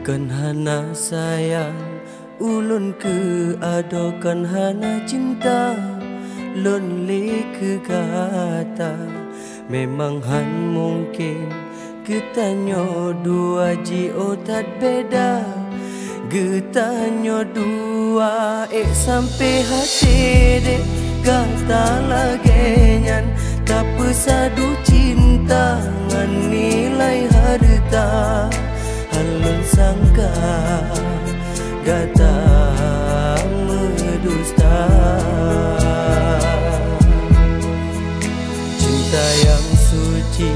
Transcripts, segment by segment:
Kan hana sayang Ulun ke adokan hana cinta. Lonely ke kata Memang han mungkin Ketanyo dua jio tak beda. Getanyo dua eh sampai hati dek Kata lagi sangka Gata medusta Cinta yang suci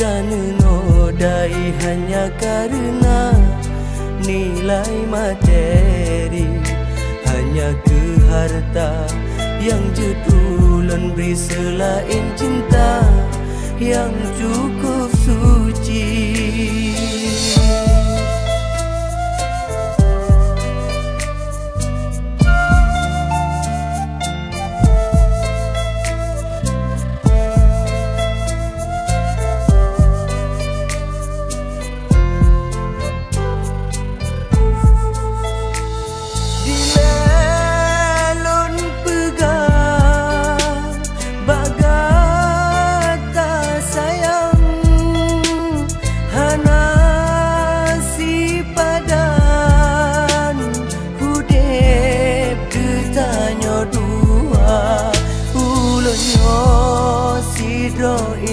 Kan nodai hanya karena Nilai materi. Hanya ke harta Yang jedulun beri selain cinta Yang cukup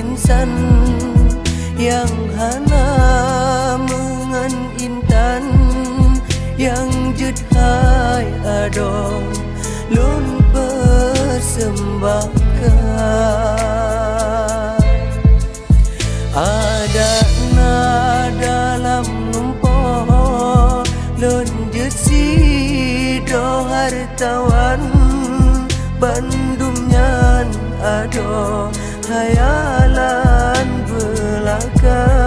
insan yang hana mengan intan yang jedhai ado lun persembahkan. Ada na dalam numpo lun jesi do hartawan bandumnya ado khayalan belaka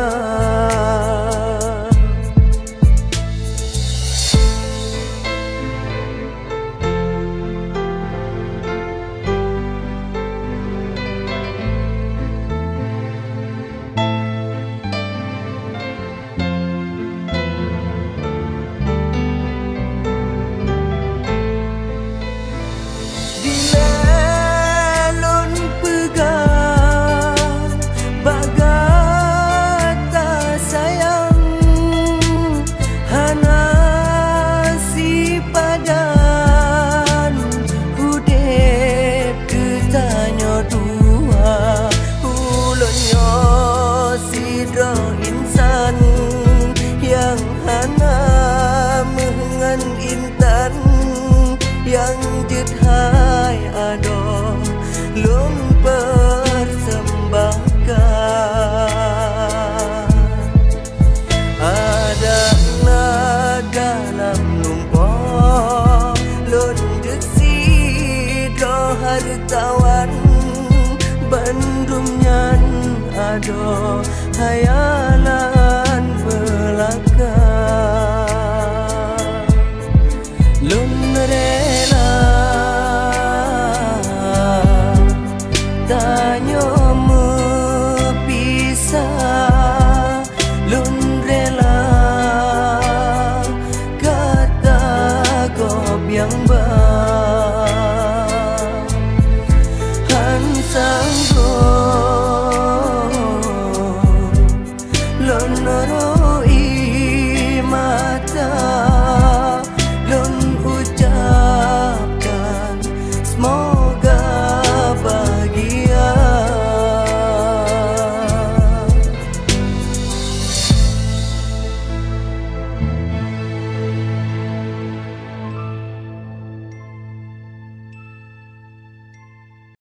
hartawan bandung nyan ado hayalan belaka. Lun rela tanyo mepisah. Lun rela kata gob yang ber